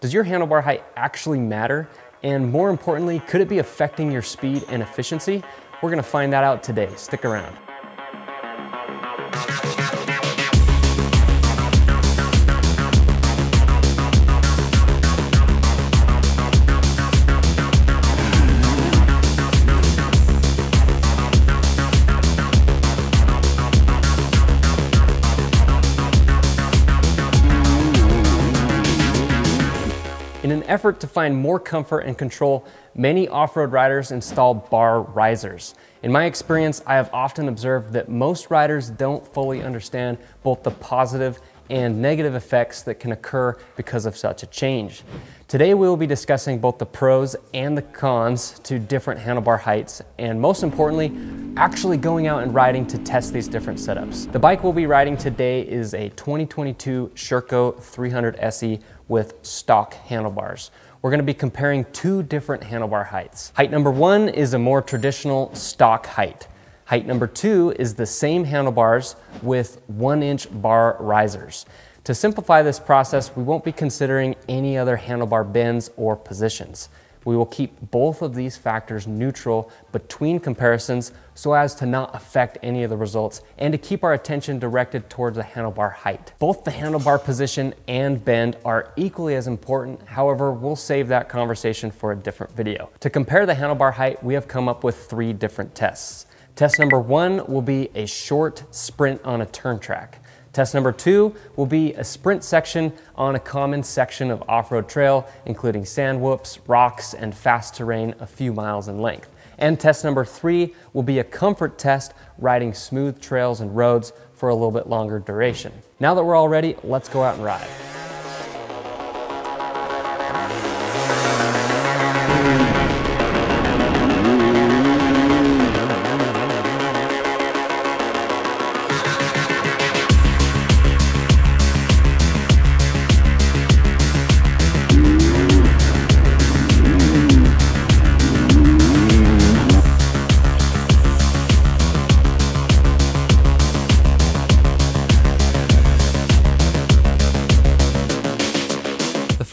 Does your handlebar height actually matter? And more importantly, could it be affecting your speed and efficiency? We're gonna find that out today. Stick around. In an effort to find more comfort and control, many off-road riders install bar risers. In my experience, I have often observed that most riders don't fully understand both the positive and negative effects that can occur because of such a change. Today we will be discussing both the pros and the cons to different handlebar heights and most importantly, actually going out and riding to test these different setups. The bike we'll be riding today is a 2022 Sherco 300 SE with stock handlebars. We're gonna be comparing two different handlebar heights. Height number one is a more traditional stock height. Height number two is the same handlebars with one inch bar risers. To simplify this process, we won't be considering any other handlebar bends or positions. We will keep both of these factors neutral between comparisons so as to not affect any of the results and to keep our attention directed towards the handlebar height. Both the handlebar position and bend are equally as important, however, we'll save that conversation for a different video. To compare the handlebar height, we have come up with three different tests. Test number one will be a short sprint on a turn track. Test number two will be a sprint section on a common section of off-road trail, including sand whoops, rocks, and fast terrain a few miles in length. And test number three will be a comfort test riding smooth trails and roads for a little bit longer duration. Now that we're all ready, let's go out and ride.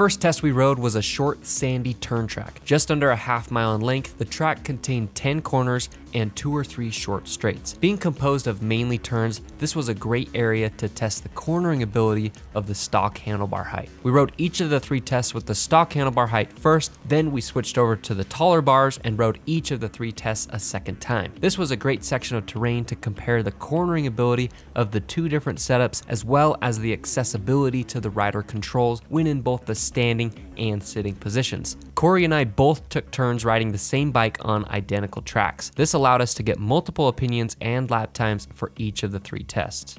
First test we rode was a short, sandy turn track. Just under a half mile in length, the track contained 10 corners and two or three short straights. Being composed of mainly turns, this was a great area to test the cornering ability of the stock handlebar height. We rode each of the three tests with the stock handlebar height first, then we switched over to the taller bars and rode each of the three tests a second time. This was a great section of terrain to compare the cornering ability of the two different setups as well as the accessibility to the rider controls when in both the standing and sitting positions. Corey and I both took turns riding the same bike on identical tracks. This allowed us to get multiple opinions and lap times for each of the three tests.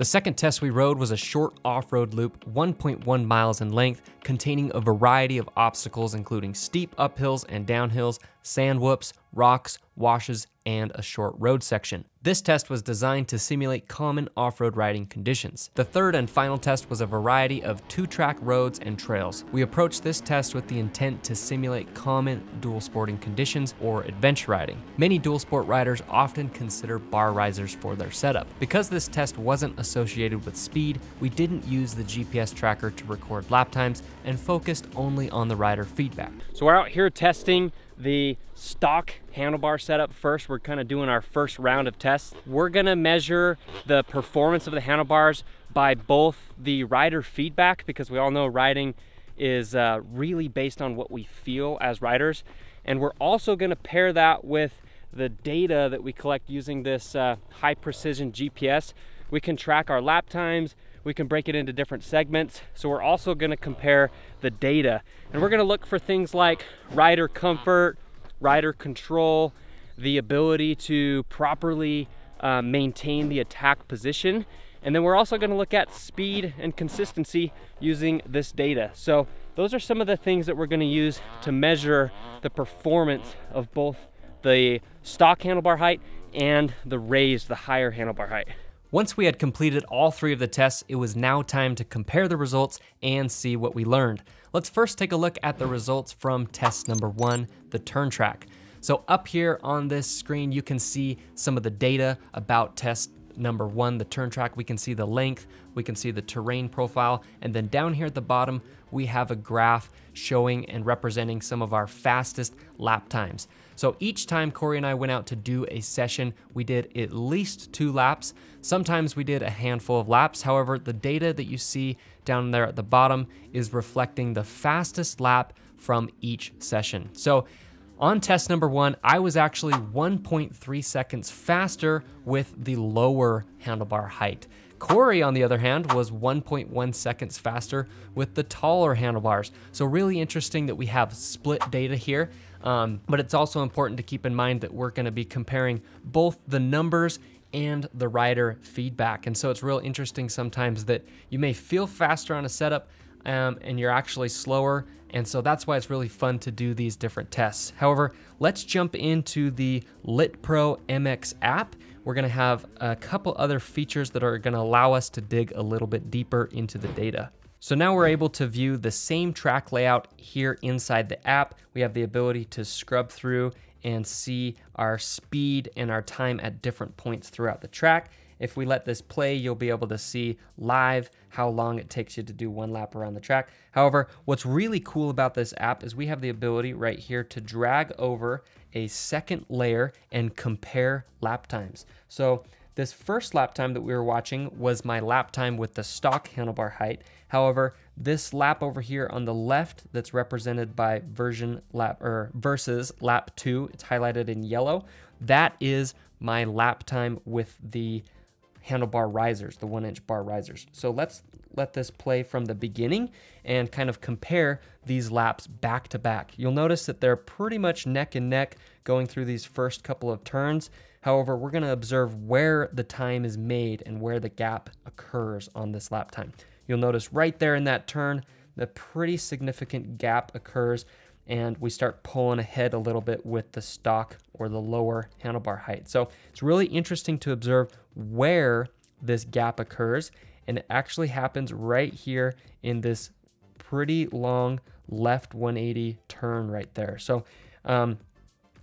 The second test we rode was a short off-road loop, 1.1 miles in length, containing a variety of obstacles including steep uphills and downhills, sand whoops, rocks, washes, and a short road section. This test was designed to simulate common off-road riding conditions. The third and final test was a variety of two-track roads and trails. We approached this test with the intent to simulate common dual sporting conditions or adventure riding. Many dual sport riders often consider bar risers for their setup. Because this test wasn't associated with speed, we didn't use the GPS tracker to record lap times and focused only on the rider feedback. So we're out here testing the stock handlebar setup first. We're kind of doing our first round of tests. We're gonna measure the performance of the handlebars by both the rider feedback, because we all know riding is uh, really based on what we feel as riders. And we're also gonna pair that with the data that we collect using this uh, high precision GPS. We can track our lap times, we can break it into different segments. So we're also gonna compare the data and we're gonna look for things like rider comfort, rider control, the ability to properly uh, maintain the attack position. And then we're also gonna look at speed and consistency using this data. So those are some of the things that we're gonna use to measure the performance of both the stock handlebar height and the raised, the higher handlebar height. Once we had completed all three of the tests, it was now time to compare the results and see what we learned. Let's first take a look at the results from test number one, the turn track. So up here on this screen, you can see some of the data about test number one, the turn track. We can see the length, we can see the terrain profile, and then down here at the bottom, we have a graph showing and representing some of our fastest lap times. So each time Corey and I went out to do a session, we did at least two laps. Sometimes we did a handful of laps. However, the data that you see down there at the bottom is reflecting the fastest lap from each session. So on test number one, I was actually 1.3 seconds faster with the lower handlebar height. Corey, on the other hand, was 1.1 seconds faster with the taller handlebars. So really interesting that we have split data here. Um, but it's also important to keep in mind that we're gonna be comparing both the numbers and the rider feedback. And so it's real interesting sometimes that you may feel faster on a setup um, and you're actually slower. And so that's why it's really fun to do these different tests. However, let's jump into the LitPro MX app. We're gonna have a couple other features that are gonna allow us to dig a little bit deeper into the data. So now we're able to view the same track layout here inside the app. We have the ability to scrub through and see our speed and our time at different points throughout the track. If we let this play, you'll be able to see live how long it takes you to do one lap around the track. However, what's really cool about this app is we have the ability right here to drag over a second layer and compare lap times. So this first lap time that we were watching was my lap time with the stock handlebar height. However, this lap over here on the left that's represented by version lap or versus lap two, it's highlighted in yellow. That is my lap time with the handlebar risers, the one inch bar risers. So let's let this play from the beginning and kind of compare these laps back to back. You'll notice that they're pretty much neck and neck going through these first couple of turns. However, we're gonna observe where the time is made and where the gap occurs on this lap time. You'll notice right there in that turn, the pretty significant gap occurs and we start pulling ahead a little bit with the stock or the lower handlebar height. So it's really interesting to observe where this gap occurs and it actually happens right here in this pretty long left 180 turn right there. So um,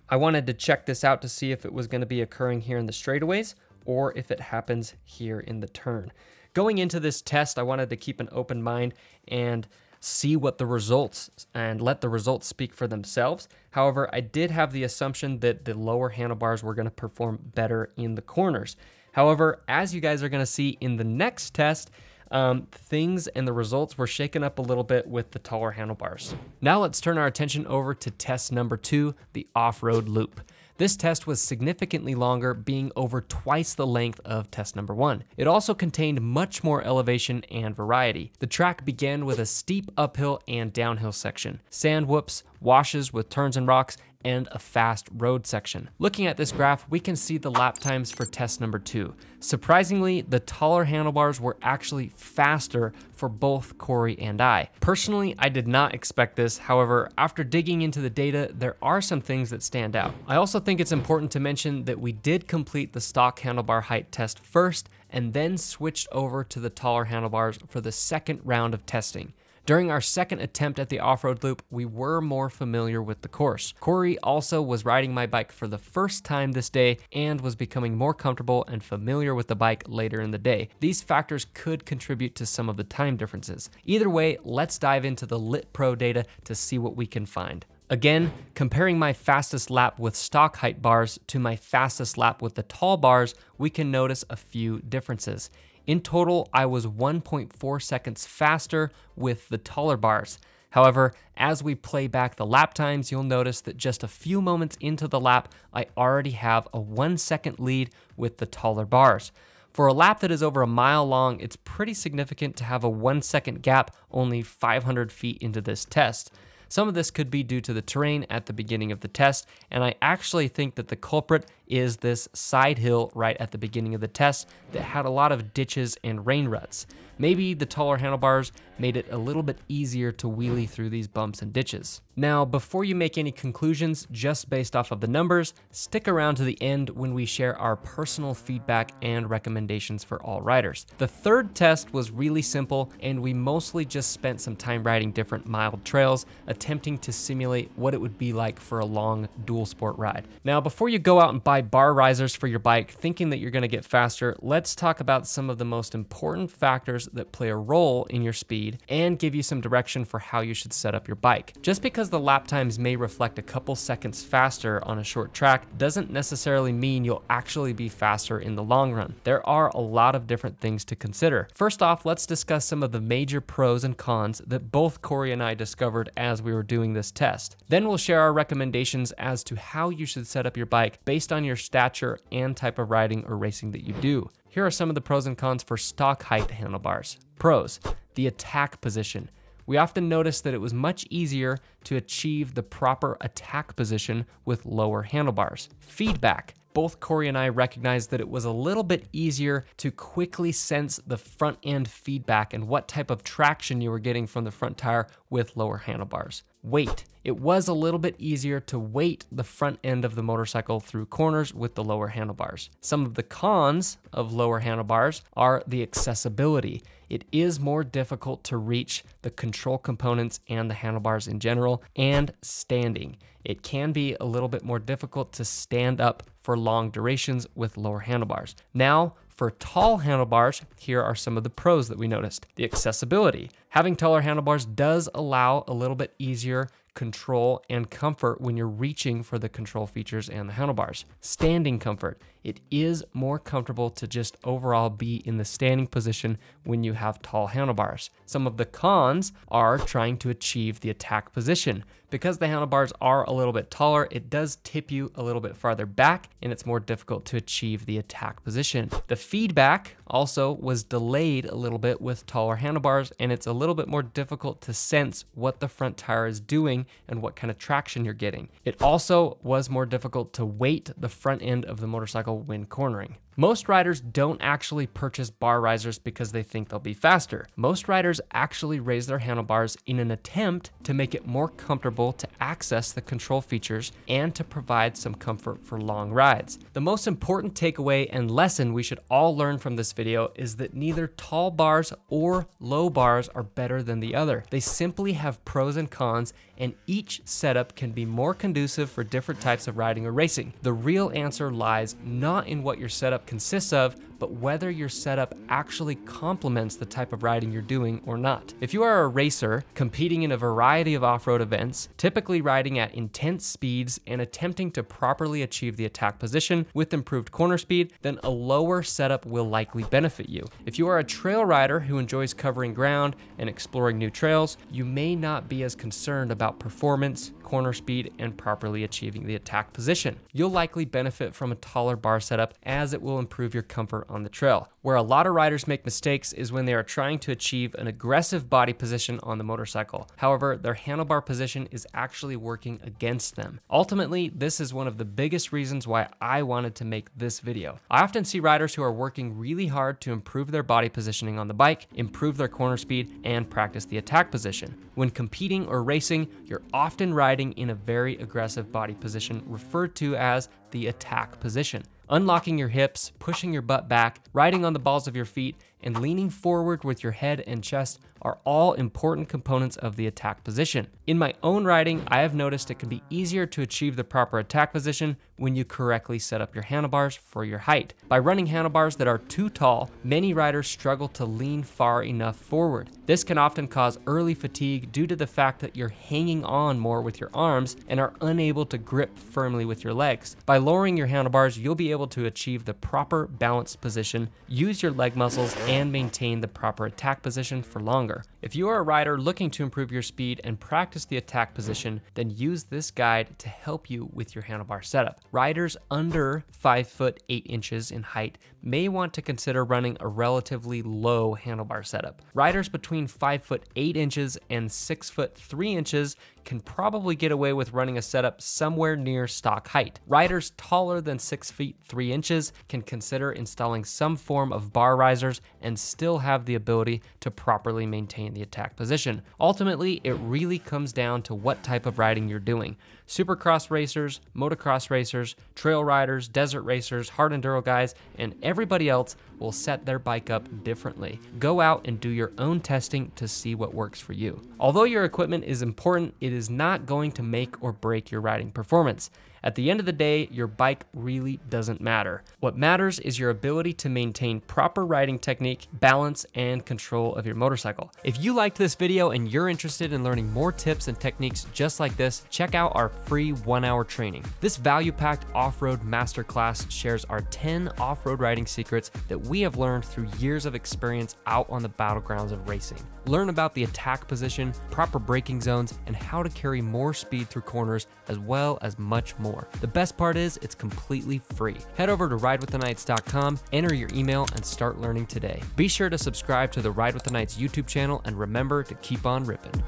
I wanted to check this out to see if it was going to be occurring here in the straightaways or if it happens here in the turn. Going into this test, I wanted to keep an open mind and see what the results and let the results speak for themselves. However, I did have the assumption that the lower handlebars were going to perform better in the corners. However, as you guys are going to see in the next test, um, things and the results were shaken up a little bit with the taller handlebars. Now let's turn our attention over to test number two, the off-road loop. This test was significantly longer, being over twice the length of test number one. It also contained much more elevation and variety. The track began with a steep uphill and downhill section, sand whoops, washes with turns and rocks, and a fast road section. Looking at this graph, we can see the lap times for test number two. Surprisingly, the taller handlebars were actually faster for both Corey and I. Personally, I did not expect this. However, after digging into the data, there are some things that stand out. I also think it's important to mention that we did complete the stock handlebar height test first and then switched over to the taller handlebars for the second round of testing. During our second attempt at the off-road loop, we were more familiar with the course. Corey also was riding my bike for the first time this day and was becoming more comfortable and familiar with the bike later in the day. These factors could contribute to some of the time differences. Either way, let's dive into the LitPro data to see what we can find. Again, comparing my fastest lap with stock height bars to my fastest lap with the tall bars, we can notice a few differences. In total, I was 1.4 seconds faster with the taller bars. However, as we play back the lap times, you'll notice that just a few moments into the lap, I already have a one second lead with the taller bars. For a lap that is over a mile long, it's pretty significant to have a one second gap only 500 feet into this test. Some of this could be due to the terrain at the beginning of the test, and I actually think that the culprit is this side hill right at the beginning of the test that had a lot of ditches and rain ruts. Maybe the taller handlebars made it a little bit easier to wheelie through these bumps and ditches. Now, before you make any conclusions just based off of the numbers, stick around to the end when we share our personal feedback and recommendations for all riders. The third test was really simple, and we mostly just spent some time riding different mild trails, attempting to simulate what it would be like for a long dual sport ride. Now, before you go out and buy bar risers for your bike thinking that you're gonna get faster, let's talk about some of the most important factors that play a role in your speed and give you some direction for how you should set up your bike. Just because the lap times may reflect a couple seconds faster on a short track doesn't necessarily mean you'll actually be faster in the long run. There are a lot of different things to consider. First off, let's discuss some of the major pros and cons that both Corey and I discovered as we were doing this test. Then we'll share our recommendations as to how you should set up your bike based on your stature and type of riding or racing that you do. Here are some of the pros and cons for stock height handlebars. Pros, the attack position. We often noticed that it was much easier to achieve the proper attack position with lower handlebars. Feedback. Both Corey and I recognized that it was a little bit easier to quickly sense the front end feedback and what type of traction you were getting from the front tire with lower handlebars. Weight. It was a little bit easier to weight the front end of the motorcycle through corners with the lower handlebars. Some of the cons of lower handlebars are the accessibility. It is more difficult to reach the control components and the handlebars in general, and standing. It can be a little bit more difficult to stand up for long durations with lower handlebars. Now, for tall handlebars, here are some of the pros that we noticed. The accessibility. Having taller handlebars does allow a little bit easier control and comfort when you're reaching for the control features and the handlebars. Standing comfort. It is more comfortable to just overall be in the standing position when you have tall handlebars. Some of the cons are trying to achieve the attack position. Because the handlebars are a little bit taller, it does tip you a little bit farther back and it's more difficult to achieve the attack position. The feedback also was delayed a little bit with taller handlebars and it's a little bit more difficult to sense what the front tire is doing and what kind of traction you're getting. It also was more difficult to weight the front end of the motorcycle when cornering. Most riders don't actually purchase bar risers because they think they'll be faster. Most riders actually raise their handlebars in an attempt to make it more comfortable to access the control features and to provide some comfort for long rides. The most important takeaway and lesson we should all learn from this video is that neither tall bars or low bars are better than the other. They simply have pros and cons and each setup can be more conducive for different types of riding or racing. The real answer lies not in what your setup consists of, but whether your setup actually complements the type of riding you're doing or not. If you are a racer competing in a variety of off-road events, typically riding at intense speeds and attempting to properly achieve the attack position with improved corner speed, then a lower setup will likely benefit you. If you are a trail rider who enjoys covering ground and exploring new trails, you may not be as concerned about performance, corner speed, and properly achieving the attack position. You'll likely benefit from a taller bar setup as it will improve your comfort on the trail. Where a lot of riders make mistakes is when they are trying to achieve an aggressive body position on the motorcycle. However, their handlebar position is actually working against them. Ultimately, this is one of the biggest reasons why I wanted to make this video. I often see riders who are working really hard to improve their body positioning on the bike, improve their corner speed, and practice the attack position. When competing or racing, you're often riding in a very aggressive body position referred to as the attack position. Unlocking your hips, pushing your butt back, riding on the balls of your feet, and leaning forward with your head and chest are all important components of the attack position. In my own riding, I have noticed it can be easier to achieve the proper attack position when you correctly set up your handlebars for your height. By running handlebars that are too tall, many riders struggle to lean far enough forward. This can often cause early fatigue due to the fact that you're hanging on more with your arms and are unable to grip firmly with your legs. By lowering your handlebars, you'll be able to achieve the proper balanced position, use your leg muscles, and maintain the proper attack position for longer. If you are a rider looking to improve your speed and practice the attack position, then use this guide to help you with your handlebar setup. Riders under 5 foot 8 inches in height may want to consider running a relatively low handlebar setup. Riders between 5 foot 8 inches and 6 foot 3 inches can probably get away with running a setup somewhere near stock height. Riders taller than 6 feet 3 inches can consider installing some form of bar risers and still have the ability to properly maintain the attack position. Ultimately, it really comes down to what type of riding you're doing. Supercross racers, motocross racers, trail riders, desert racers, hard enduro guys, and everybody else will set their bike up differently. Go out and do your own testing to see what works for you. Although your equipment is important, it is not going to make or break your riding performance. At the end of the day, your bike really doesn't matter. What matters is your ability to maintain proper riding technique, balance, and control of your motorcycle. If you liked this video and you're interested in learning more tips and techniques just like this, check out our free one hour training. This value packed off road masterclass shares our 10 off road riding secrets that we have learned through years of experience out on the battlegrounds of racing. Learn about the attack position, proper braking zones, and how to carry more speed through corners, as well as much more. The best part is it's completely free. Head over to ridewiththeknights.com, enter your email, and start learning today. Be sure to subscribe to the Ride with the Knights YouTube channel and remember to keep on ripping.